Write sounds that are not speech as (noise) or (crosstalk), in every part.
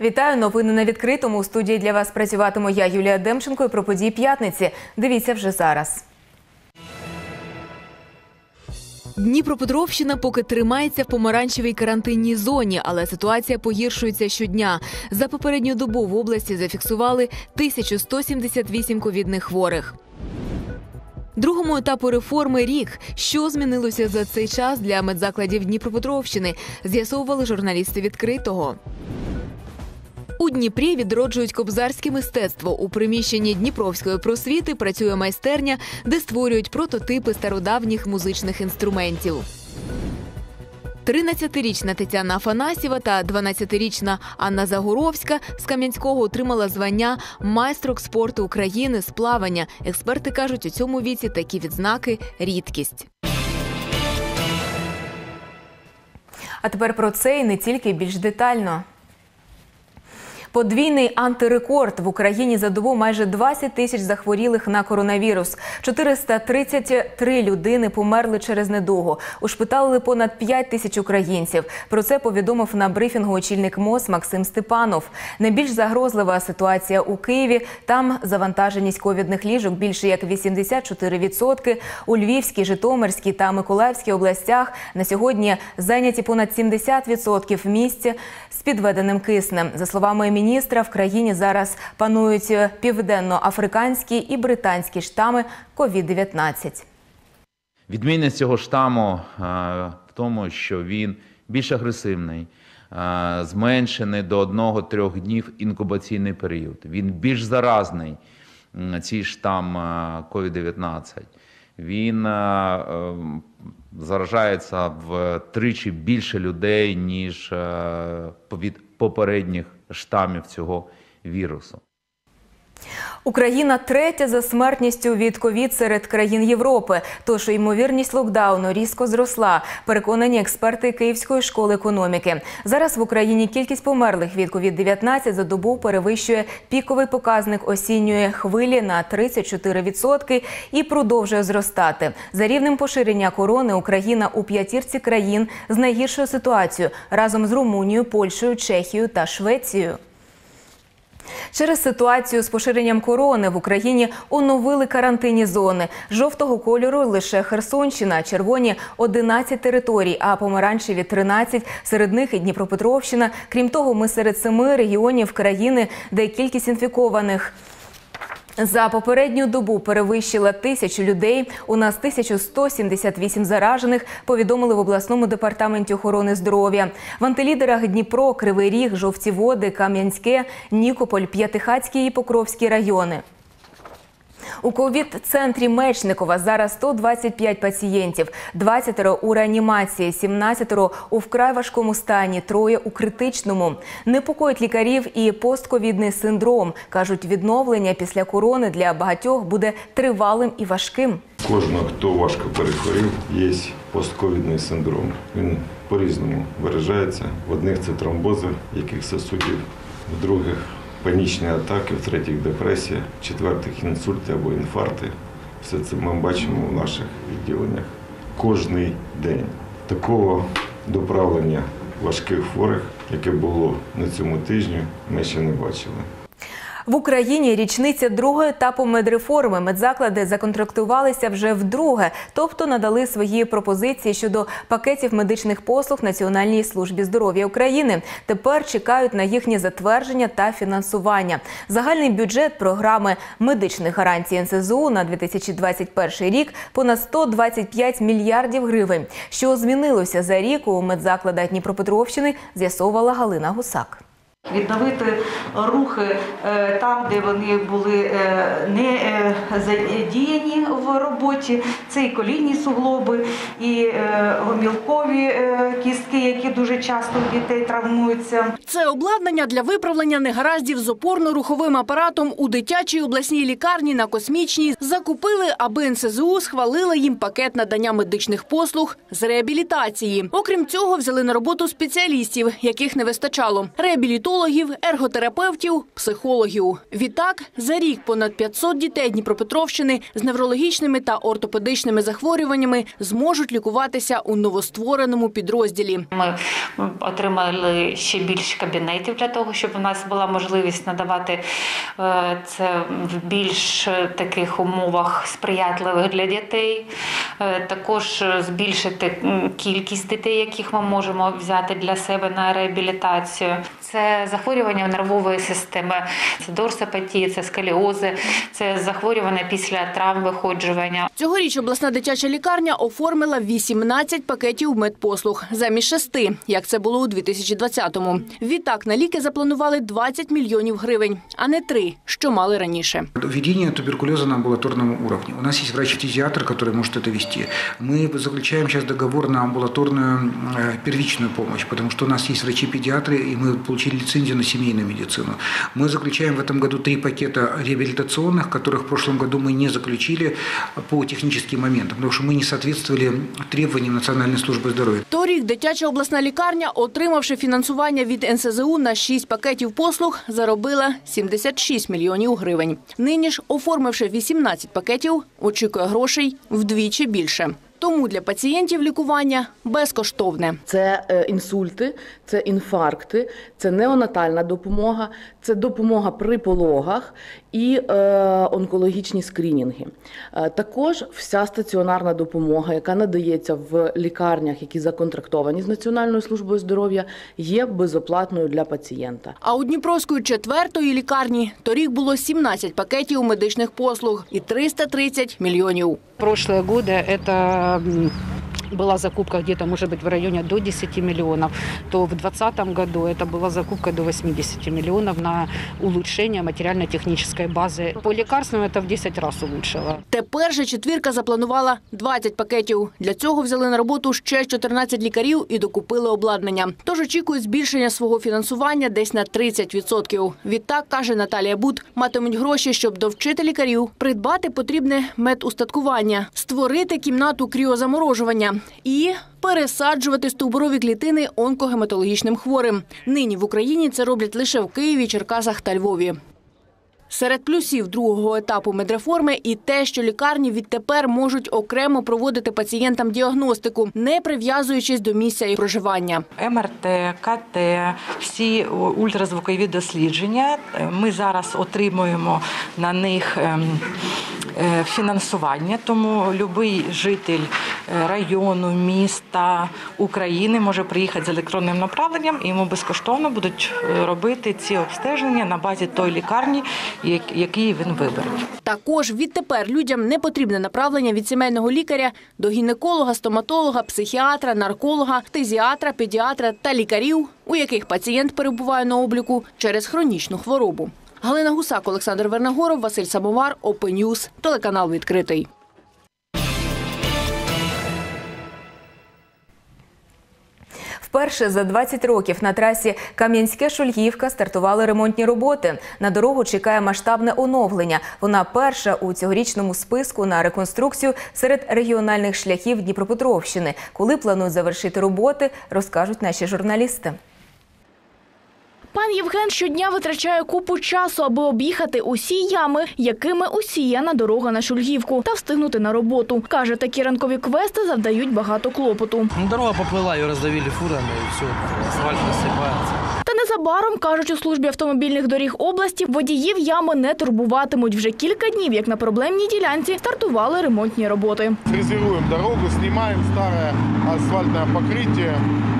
Вітаю новини на відкритому. У студії для вас працюватиму я, Юлія Демченко. І про події п'ятниці. Дивіться вже зараз. Дніпропетровщина поки тримається в помаранчевій карантинній зоні, але ситуація погіршується щодня. За попередню добу в області зафіксували 1178 ковідних хворих. Другому етапу реформи рік, що змінилося за цей час для медзакладів Дніпропетровщини, з'ясовували журналісти відкритого. У Дніпрі відроджують кобзарське мистецтво. У приміщенні Дніпровської просвіти працює майстерня, де створюють прототипи стародавніх музичних інструментів. 13-річна Тетяна Афанасьєва та 12-річна Анна Загоровська з Кам'янського отримала звання майстрок спорту України з плавання. Експерти кажуть, у цьому віці такі відзнаки рідкість. А тепер про це і не тільки більш детально. Подвійний антирекорд в Україні за добу майже 20 тисяч захворілих на коронавірус. 433 людини померли через недугу. Ушпиталили понад 5 тисяч українців. Про це повідомив на брифінгу очільник МОЗ Максим Степанов. Найбільш загрозлива ситуація у Києві. Там завантаженість ковідних ліжок більше як 84%. У Львівській, Житомирській та Миколаївській областях на сьогодні зайняті понад 70% місць з підведеним киснем. За словами міністра, в країні зараз панують південно-африканські і британські штами COVID-19. Відмінність цього штаму е, в тому, що він більш агресивний, е, зменшений до 1-3 днів інкубаційний період. Він більш заразний, цей штам е, COVID-19. Він е, е, заражається в тричі більше людей, ніж від попередніх штамів цього вірусу. Україна третя за смертністю від ковід серед країн Європи. Тож ймовірність локдауну різко зросла. Переконані експерти Київської школи економіки. Зараз в Україні кількість померлих від ковід-19 за добу перевищує піковий показник осінньої хвилі на 34% і продовжує зростати. За рівнем поширення корони Україна у п'ятірці країн з найгіршою ситуацією разом з Румунією, Польщею, Чехією та Швецією. Через ситуацію з поширенням корони в Україні оновили карантинні зони. Жовтого кольору лише Херсонщина, червоні 11 територій, а помаранчеві 13, серед них і Дніпропетровщина. Крім того, ми серед семи регіонів країни, де кількість інфікованих за попередню добу перевищила тисячу людей. У нас 1178 заражених. Повідомили в обласному департаменті охорони здоров'я. В антилідерах Дніпро, Кривий Ріг, Жовті Води, Кам'янське, Нікополь, П'ятихацький і Покровський райони. У ковід-центрі Мечникова зараз 125 пацієнтів, 20 у реанімації, 17 у вкрай важкому стані, троє у критичному. Непокоїть лікарів і постковідний синдром. Кажуть, відновлення після корони для багатьох буде тривалим і важким. Кожного, хто важко перехворів, є постковідний синдром. Він по-різному виражається. В одних це тромбози, яких сосудів, в других панічні атаки, в депресія, в четвертих інсульти або інфаркти. Все це ми бачимо в наших відділеннях кожний день. Такого доправлення важких хворих, яке було на цьому тижні, ми ще не бачили. В Україні річниця другого етапу медреформи. Медзаклади законтрактувалися вже вдруге, тобто надали свої пропозиції щодо пакетів медичних послуг Національній службі здоров'я України. Тепер чекають на їхнє затвердження та фінансування. Загальний бюджет програми медичних гарантій НСЗУ на 2021 рік понад 125 мільярдів гривень. Що змінилося за рік у медзакладах Дніпропетровщини, з'ясовувала Галина Гусак. Відновити рухи е, там, де вони були е, не е, задіяні в роботі. Це і колінні суглоби, і гомілкові кістки, які дуже часто у дітей травмуються. Це обладнання для виправлення негараздів з опорно-руховим апаратом у дитячій обласній лікарні на космічній закупили, аби НСЗУ схвалила їм пакет надання медичних послуг з реабілітації. Окрім цього, взяли на роботу спеціалістів, яких не вистачало. Реабілітологів ерготерапевтів, психологів. Відтак, за рік понад 500 дітей Дніпропетровщини з неврологічними та ортопедичними захворюваннями зможуть лікуватися у новоствореному підрозділі. Ми отримали ще більше кабінетів для того, щоб у нас була можливість надавати е, це в більш таких умовах сприятливих для дітей. Е, Також збільшити кількість дітей, яких ми можемо взяти для себе на реабілітацію Це захворювання нервової системи, це дорсопатія, це сколіози, це захворювання після травм виходжування. Цьогоріч обласна дитяча лікарня оформила 18 пакетів медпослуг замість шести, як це було у 2020-му. Відтак на ліки запланували 20 мільйонів гривень, а не три, що мали раніше. Введение туберкулеза на амбулаторном уровне. У нас есть врач-фтизиатр, который может это вести. Мы заключаем сейчас договор на амбулаторную э, первичную помощь, потому что у нас есть врачи-педиатры, и мы получили лицензию на семейную медицину. Мы заключаем в этом году три пакета реабилитационных, которых в прошлом году мы не заключили по техническим моментам, потому что мы не соответствовали требованиям Национальной службы здоровья. Торік дитяча обласна лікарня, отримавши фінансування від НСЗУ на 6 пакетів послуг, заробила 76 мільйонів гривень. Нині ж, оформивши 18 пакетів, очікує грошей вдвічі більше. Тому для пацієнтів лікування безкоштовне. Це е, інсульти, це інфаркти, це неонатальна допомога, це допомога при пологах і е, онкологічні скринінги. Е, також вся стаціонарна допомога, яка надається в лікарнях, які законтрактовані з Національною службою здоров'я, є безоплатною для пацієнта. А у Дніпровської четвертої лікарні торік було 17 пакетів медичних послуг і 330 мільйонів. Прошлые годы это м, была закупка где-то, может быть, в районе до 10 миллионов, то в 2020 году это была закупка до 80 миллионов на улучшение материально-технической базы. По лекарствам это в 10 раз улучшило. Тепер же четвірка запланувала 20 пакетів. Для цього взяли на роботу ще 14 лікарів і докупили обладнання. Тож очікують збільшення свого фінансування десь на 30%. Відтак, каже Наталія Бут, матимуть гроші, щоб довчити лікарів, придбати потрібне медустаткування, створити кімнату кріозаморожування і пересаджувати стовбурові клітини онкогематологічним хворим. Нині в Україні це роблять лише в Києві, Черкасах та Львові. Серед плюсів другого етапу медреформи і те, що лікарні відтепер можуть окремо проводити пацієнтам діагностику, не прив'язуючись до місця їх проживання. МРТ, КТ, всі ультразвукові дослідження. Ми зараз отримуємо на них ем, е, фінансування, тому будь-який житель е, району, міста, України може приїхати з електронним направленням і йому безкоштовно будуть е, робити ці обстеження на базі той лікарні, який він вибере. Також відтепер людям не потрібне направлення від сімейного лікаря до гінеколога, стоматолога, психіатра, нарколога, тезіатра, педіатра та лікарів, у яких пацієнт перебуває на обліку через хронічну хворобу. Галина Гусак, Олександр Вернагоров, Василь Самовар, News, телеканал відкритий. Вперше за 20 років на трасі Кам'янське-Шульгівка стартували ремонтні роботи. На дорогу чекає масштабне оновлення. Вона перша у цьогорічному списку на реконструкцію серед регіональних шляхів Дніпропетровщини. Коли планують завершити роботи, розкажуть наші журналісти. Пан Євген щодня витрачає купу часу, аби об'їхати усі ями, якими усіяна дорога на Шульгівку, та встигнути на роботу. Каже, такі ранкові квести завдають багато клопоту. Ну, дорога поплыла, ее раздавили фурами, и все, асфальт рассыпается. Та незабаром, кажуть у службі автомобільних доріг області, водіїв ями не турбуватимуть. Вже кілька днів, як на проблемній ділянці, стартували ремонтні роботи. Фрезеруем дорогу, снимаем старое асфальтное покрытие и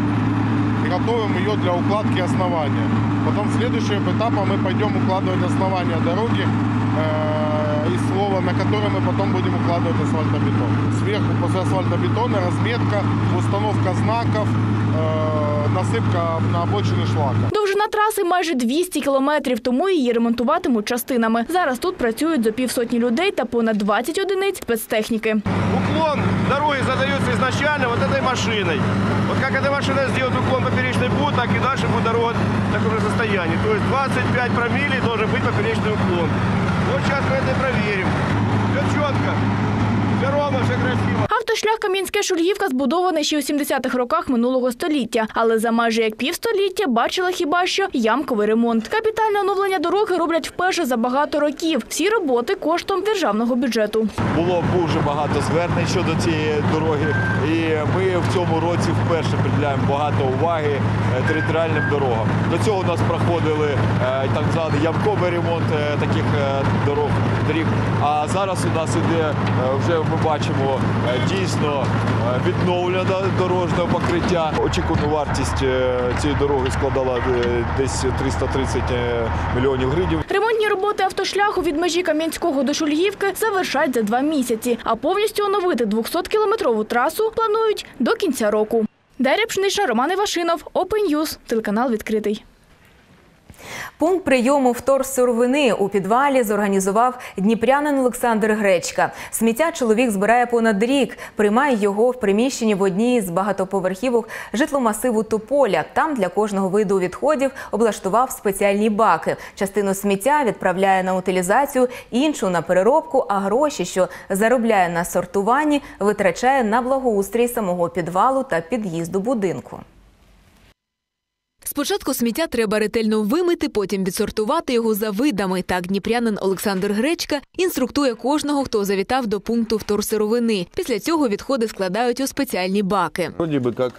готовим ее для укладки основания. Потом следующим этапом мы пойдем укладывать основание дороги э, из слова, на которое мы потом будем укладывать асфальтобетон. Сверху после асфальтобетона разметка, установка знаков, э, насыпка на обочине шлака. Довжина траси майже 200 кілометрів, тому її ремонтуватимуть частинами. Зараз тут працюють зо півсотні людей та понад 20 одиниць спецтехніки. Уклон дороги задается изначально вот этой машиной. Вот как эта машина сделает уклон поперечный путь, так и дальше будет дорога в таком же состоянии. То есть 25 промилле должен быть поперечный уклон. Вот сейчас мы это проверим. Все четко, Автошлях Кам'янське-Шульгівка збудований ще у 70-х роках минулого століття, але за майже як півстоліття бачила хіба що ямковий ремонт. Капітальне оновлення дороги роблять вперше за багато років. Всі роботи коштом державного бюджету. Було дуже багато звернень щодо цієї дороги, і ми в цьому році вперше приділяємо багато уваги е, територіальним дорогам. До цього у нас проходили так званий ямковий ремонт е, таких е, дорог доріг. А зараз у нас іде е, вже ми бачимо дійсно відновлення дорожнього покриття. Очікувану вартість цієї дороги складала десь 330 е, мільйонів гривень. Ремонтні роботи автошляху від межі Кам'янського до Шульгівки завершать за два місяці, а повністю оновити 200-кілометрову трасу планують до кінця року. Дар'я Пшнична, Роман Івашинов, Open News, телеканал відкритий. Пункт прийому вторсировини у підвалі зорганізував дніпрянин Олександр Гречка. Сміття чоловік збирає понад рік, приймає його в приміщенні в одній з багатоповерхівок житломасиву Тополя. Там для кожного виду відходів облаштував спеціальні баки. Частину сміття відправляє на утилізацію, іншу на переробку, а гроші, що заробляє на сортуванні, витрачає на благоустрій самого підвалу та під'їзду будинку. Спочатку сміття треба ретельно вимити, потім відсортувати його за видами. Так дніпрянин Олександр Гречка інструктує кожного, хто завітав до пункту вторсировини. Після цього відходи складають у спеціальні баки. Вроде бы как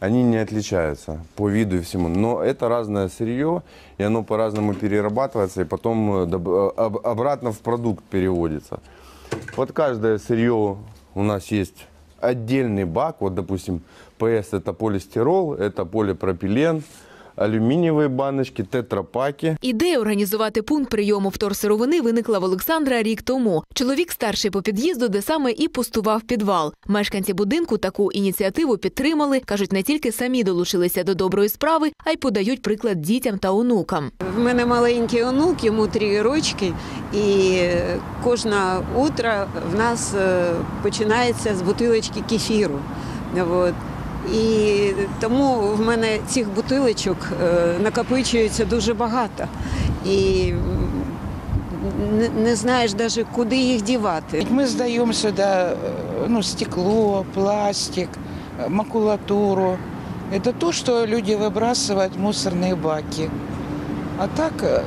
они не отличаются по виду и всему, но это разное сырье, и оно по-разному перерабатывается, и потом э, доб- э, об- обратно в продукт переводится. Вот каждое сырье у нас есть отдельный бак, вот, допустим, ПС это полистирол, это полипропилен, алюминиевые баночки, тетрапаки. Ідея організувати пункт прийому вторсировини виникла в Олександра рік тому. Чоловік старший по під'їзду, де саме і пустував підвал. Мешканці будинку таку ініціативу підтримали. кажуть, не тільки самі долучилися до доброї справи, а й подають приклад дітям та онукам. В мене маленький онук, йому три рочки, і кожне утро в нас е, починається з бутилочки кефіру. От. І тому в мене цих бутилочок е, накопичується дуже багато. І м, не, не знаєш навіть, куди їх дівати. Мы сдаем сюда э, ну, стекло, пластик, э, макулатуру. Это то, что люди выбрасывают в мусорные баки. А так э,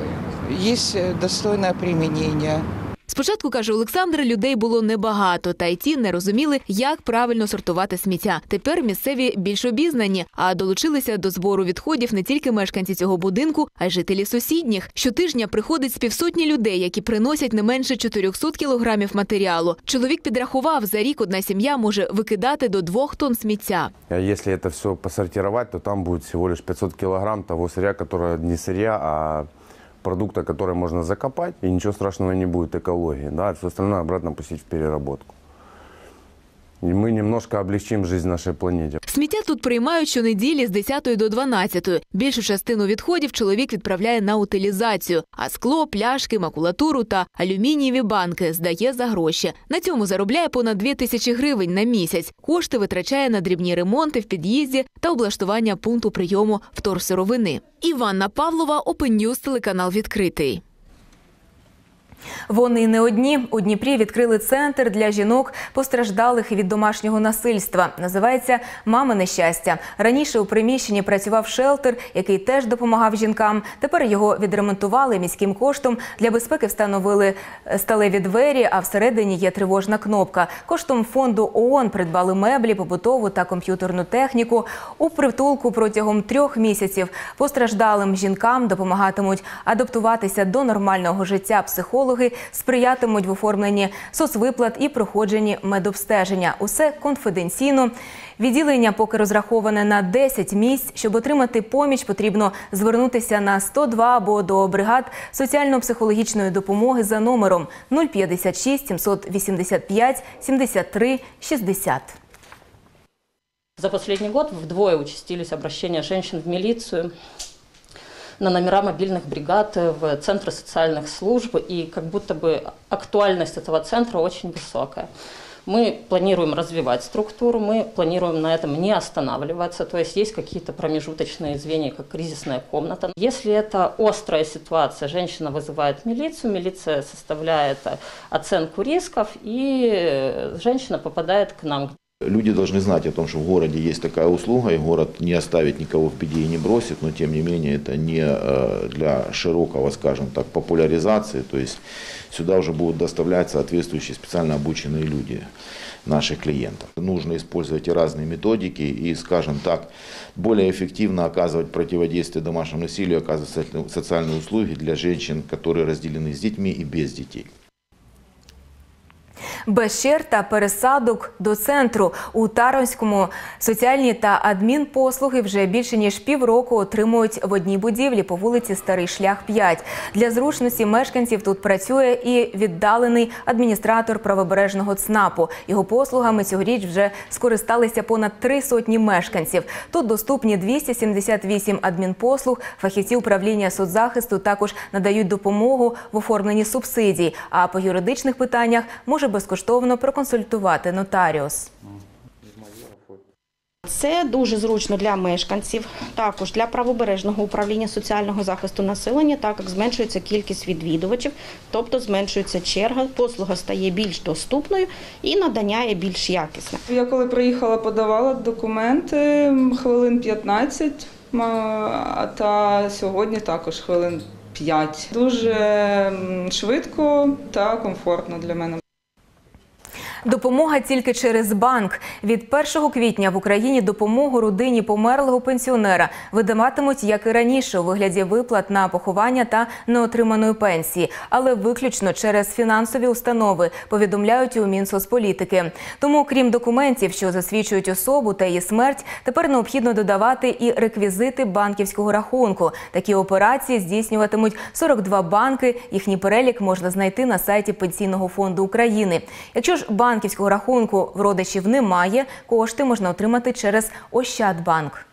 есть э, достойное применение. Спочатку, каже Олександр, людей було небагато, та й ті не розуміли, як правильно сортувати сміття. Тепер місцеві більш обізнані, а долучилися до збору відходів не тільки мешканці цього будинку, а й жителі сусідніх. Щотижня приходить з півсотні людей, які приносять не менше 400 кілограмів матеріалу. Чоловік підрахував, за рік одна сім'я може викидати до двох тонн сміття. А Если это все посортировать, то там будет всего лишь 500 килограмм того сырья, которое не сырья, а продукта, который можно закопать, и ничего страшного не будет экологии. Да, все остальное обратно пустить в переработку. И мы немножко облегчим жизнь нашей планете. Сміття тут приймають щонеділі з 10 до 12. Більшу частину відходів чоловік відправляє на утилізацію, а скло, пляшки, макулатуру та алюмінієві банки здає за гроші. На цьому заробляє понад 2 тисячі гривень на місяць. Кошти витрачає на дрібні ремонти в під'їзді та облаштування пункту прийому вторсировини. Іванна Павлова, Open телеканал відкритий. Вони не одні. У Дніпрі відкрили центр для жінок, постраждалих від домашнього насильства. Називається Мамине щастя. Раніше у приміщенні працював шелтер, який теж допомагав жінкам. Тепер його відремонтували міським коштом. Для безпеки встановили е, сталеві двері, а всередині є тривожна кнопка. Коштом фонду ООН придбали меблі, побутову та комп'ютерну техніку. У притулку протягом трьох місяців постраждалим жінкам допомагатимуть адаптуватися до нормального життя психологи, сприятимуть в оформленні соцвиплат і проходженні медобстеження. Усе конфіденційно. Відділення поки розраховане на 10 місць. Щоб отримати поміч, потрібно звернутися на 102 або до бригад соціально-психологічної допомоги за номером 056 785 73 60. За последний год вдвое участились обращения женщин в милицию на номера мобильных бригад в центры социальных служб, и как будто бы актуальность этого центра очень высокая. Мы планируем развивать структуру, мы планируем на этом не останавливаться, то есть есть какие-то промежуточные звенья, как кризисная комната. Если это острая ситуация, женщина вызывает милицию, милиция составляет э, оценку рисков, и э, женщина попадает к нам. Люди должны знать о том, что в городе есть такая услуга, и город не оставит никого в беде и не бросит, но тем не менее это не э, для широкого, скажем так, популяризации, то есть сюда уже будут доставлять соответствующие специально обученные люди наших клиентов. Нужно использовать и разные методики и, скажем так, более эффективно оказывать противодействие домашнему насилию, оказывать социальные услуги для женщин, которые разделены с детьми и без детей. Без чер та пересадок до центру у Таронському соціальні та адмінпослуги вже більше ніж півроку отримують в одній будівлі по вулиці Старий Шлях 5. Для зручності мешканців тут працює і віддалений адміністратор правобережного ЦНАПу. Його послугами цьогоріч вже скористалися понад три сотні мешканців. Тут доступні 278 адмінпослуг. Фахівці управління соцзахисту також надають допомогу в оформленні субсидій. А по юридичних питаннях може безкоштовно проконсультувати нотаріус. Це дуже зручно для мешканців, також для правобережного управління соціального захисту населення, так як зменшується кількість відвідувачів, тобто зменшується черга, послуга стає більш доступною і надання є більш якісне. Я коли приїхала, подавала документи хвилин 15, ма- та сьогодні також хвилин 5. Дуже швидко та комфортно для мене. Допомога тільки через банк. Від 1 квітня в Україні допомогу родині померлого пенсіонера видаватимуть, як і раніше, у вигляді виплат на поховання та неотриманої пенсії, але виключно через фінансові установи, повідомляють у Мінсоцполітики. Тому, крім документів, що засвідчують особу та її смерть, тепер необхідно додавати і реквізити банківського рахунку. Такі операції здійснюватимуть 42 банки. Їхній перелік можна знайти на сайті Пенсійного фонду України. Якщо ж банківського рахунку в родичів немає, кошти можна отримати через Ощадбанк.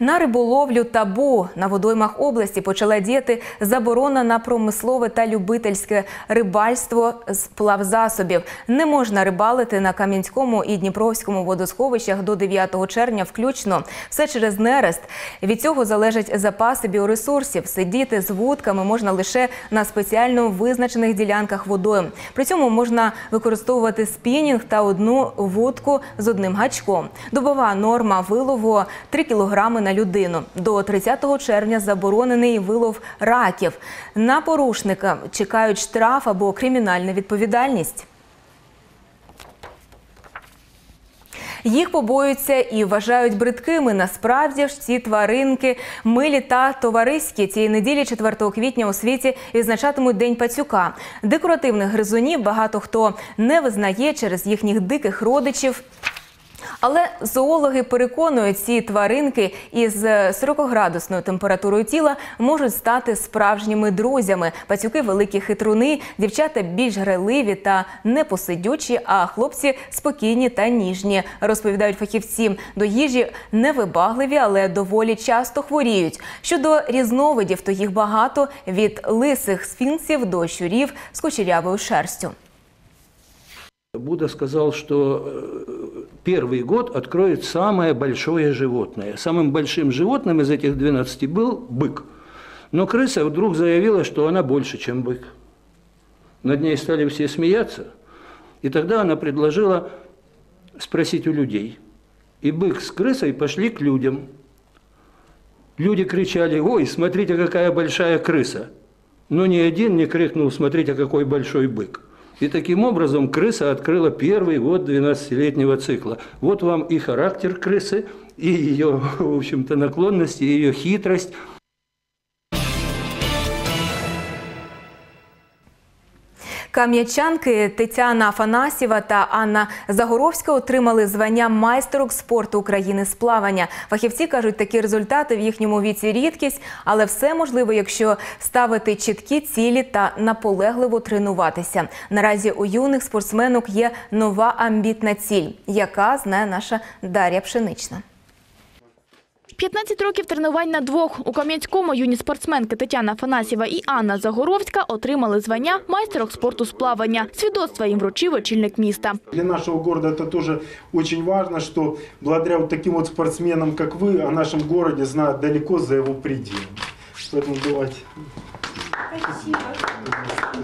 На риболовлю табу на водоймах області почала діяти заборона на промислове та любительське рибальство з плавзасобів. Не можна рибалити на Кам'янському і Дніпровському водосховищах до 9 червня включно. Все через нерест. Від цього залежать запаси біоресурсів. Сидіти з вудками можна лише на спеціально визначених ділянках водойм. При цьому можна використовувати спінінг та одну вудку з одним гачком. Добова норма вилову 3 кілограми на людину. До 30 червня заборонений вилов раків. На порушника чекають штраф або кримінальна відповідальність. Їх побоюються і вважають бридкими. Насправді ж ці тваринки милі та товариські. Цієї неділі, 4 квітня, у світі відзначатимуть День пацюка. Декоративних гризунів багато хто не визнає через їхніх диких родичів. Але зоологи переконують, ці тваринки із 40-градусною температурою тіла можуть стати справжніми друзями. Пацюки великі хитруни, дівчата більш грайливі та непосидючі, а хлопці спокійні та ніжні. Розповідають фахівці. До їжі невибагливі, але доволі часто хворіють. Щодо різновидів, то їх багато від лисих сфінксів до щурів з кучерявою шерстю. Будда сказал, что э, первый год откроет самое большое животное. Самым большим животным из этих 12 был бык. Но крыса вдруг заявила, что она больше, чем бык. Над ней стали все смеяться. И тогда она предложила спросить у людей. И бык с крысой пошли к людям. Люди кричали, ой, смотрите, какая большая крыса. Но ни один не крикнул, смотрите, какой большой бык. И таким образом крыса открыла первый год 12-летнего цикла. Вот вам и характер крысы, и ее, (laughs) в общем-то, наклонности, и ее хитрость. Кам'ячанки Тетяна Афанасьєва та Анна Загоровська отримали звання майстерок спорту України з плавання. Фахівці кажуть, такі результати в їхньому віці рідкість, але все можливо, якщо ставити чіткі цілі та наполегливо тренуватися. Наразі у юних спортсменок є нова амбітна ціль, яка знає наша Дар'я Пшенична. 15 років тренувань на двох. У Кам'янському юні спортсменки Тетяна Фанасєва і Анна Загоровська отримали звання майстерок спорту з плавання. Свідоцтва їм вручив очільник міста. Для нашего города это тоже очень важно, что благодаря вот таким вот спортсменам, как вы, о нашем городе знают далеко за его пределами. Поэтому давайте.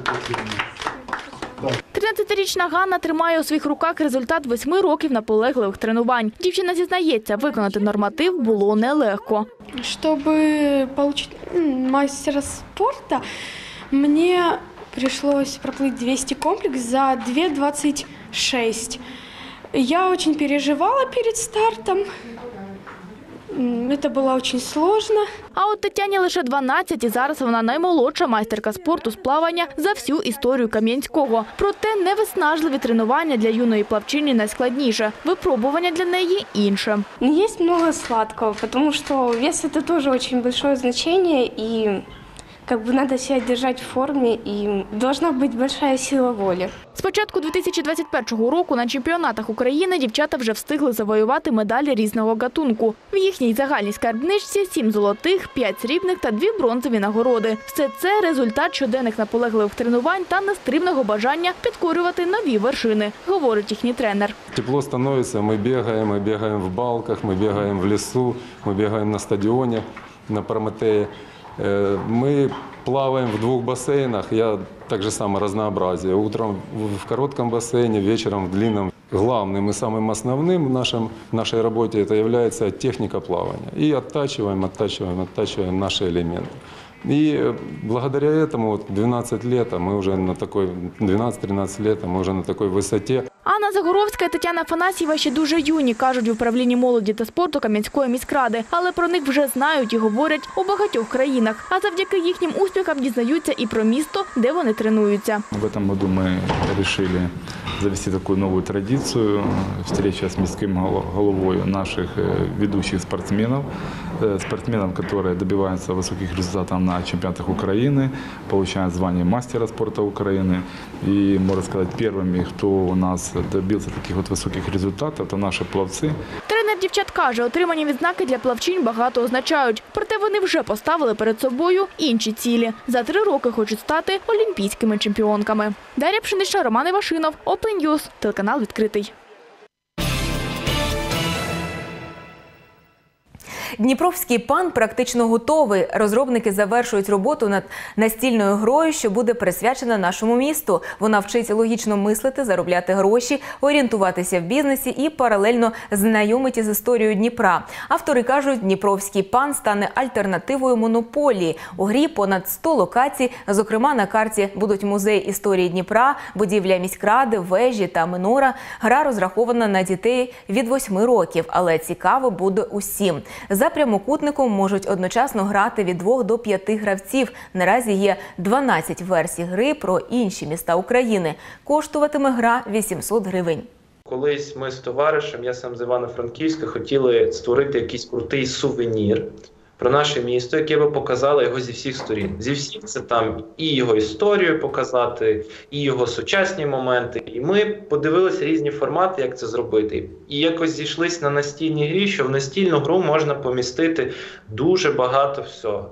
Да. 13-річна Ганна тримає у своїх руках результат восьми років наполегливих тренувань. Дівчина зізнається, виконати норматив було нелегко. Чтобы получить м, мастера спорта, мне пришлось проплыть 200 комплекс за 2.26. Я очень переживала перед стартом. М, Это было очень сложно. А от Тетяні лише 12, і зараз вона наймолодша майстерка спорту з плавання за всю історію Кам'янського. Проте невиснажливі тренування для юної плавчині найскладніше. Випробування для неї інше. Но есть много сладкого, потому что вес это тоже очень большое значение, и как бы надо себя держать в форме, и должна быть большая сила воли. З початку 2021 року на чемпіонатах України дівчата вже встигли завоювати медалі різного гатунку. В їхній загальній скарбничці сім золотих, п'ять срібних та дві бронзові нагороди. Все це результат щоденних наполегливих тренувань та нестримного бажання підкорювати нові вершини, говорить їхній тренер. Тепло становится, мы бегаем, мы бегаем в балках, мы бегаем в лесу, мы бегаем на стадионе, на Прометее. Э, Мы плаваем в двух бассейнах, я так же само разнообразие. Утром в в коротком бассейне, вечером в длинном. Главным и самым основным в, нашем, в нашей работе это является техника плавания. И оттачиваем, оттачиваем, оттачиваем наши элементы. И э, благодаря этому вот 12 лет, а мы уже на такой, 12-13 лет, а мы уже на такой высоте. Анна Загоровська і Тетяна Афанасьєва ще дуже юні, кажуть в управлінні молоді та спорту Кам'янської міськради. Але про них вже знають і говорять у багатьох країнах. А завдяки їхнім успіхам дізнаються і про місто, де вони тренуються. В этом году мы решили завести такую новую традицию, встреча с мирским головой наших э, ведущих спортсменов, э, спортсменов, которые добиваются высоких результатов на чемпионатах Украины, получают звание мастера спорта Украины. И, можно сказать, первыми, кто у нас добился таких вот высоких результатов, это наши пловцы. Тренер дівчат каже, отримані відзнаки для плавчинь багато означають. Проте вони вже поставили перед собою інші цілі. За три роки хочуть стати олімпійськими чемпіонками. Дар'я Пшенична, Роман Івашинов, Open News, телеканал відкритий. Дніпровський пан практично готовий. Розробники завершують роботу над настільною грою, що буде присвячена нашому місту. Вона вчить логічно мислити, заробляти гроші, орієнтуватися в бізнесі і паралельно знайомить із історією Дніпра. Автори кажуть, Дніпровський пан стане альтернативою монополії. У грі понад 100 локацій. Зокрема, на карті будуть музей історії Дніпра, будівля міськради, вежі та минора. Гра розрахована на дітей від 8 років, але цікаво буде усім. За прямокутником можуть одночасно грати від 2 до 5 гравців. Наразі є 12 версій гри про інші міста України. Коштуватиме гра 800 гривень. Колись ми з товаришем, я сам з Івано-Франківська, хотіли створити якийсь крутий сувенір про наше місто, яке би показало його зі всіх сторін. Зі всіх це там і його історію показати, і його сучасні моменти. І ми подивилися різні формати, як це зробити. І якось зійшлися на настільній грі, що в настільну гру можна помістити дуже багато всього.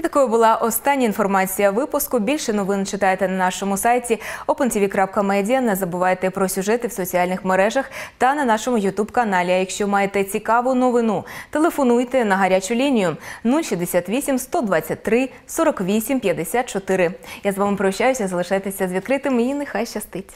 І такою була остання інформація випуску. Більше новин читайте на нашому сайті opentv.media. Не забувайте про сюжети в соціальних мережах та на нашому ютуб-каналі. А якщо маєте цікаву новину, телефонуйте на гарячу лінію 068 123 48 54. Я з вами прощаюся. Залишайтеся з відкритим і нехай щастить.